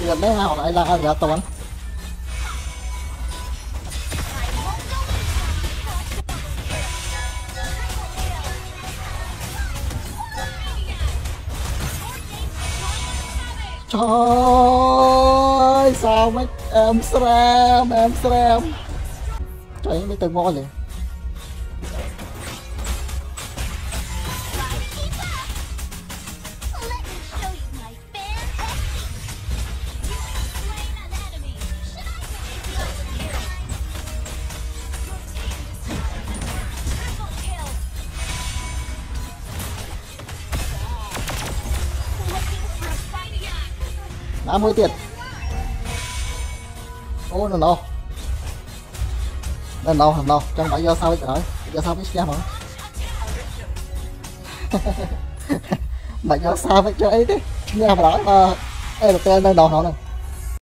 tiền đấy họ lại là giờ toán Trời ơi, sao mấy em sram, em sram Trời mấy từ ngon liền ណាមួយទៀតអូនៅណោះនៅណោះណោះចង់ដាក់យកសោចទៅហើយយកសោចស្ទះមកដាក់យកសោចទៅអីទេញ៉ាំបណ្ដោយបើអេរ៉ូទែលនៅណោះណោះហ្នឹង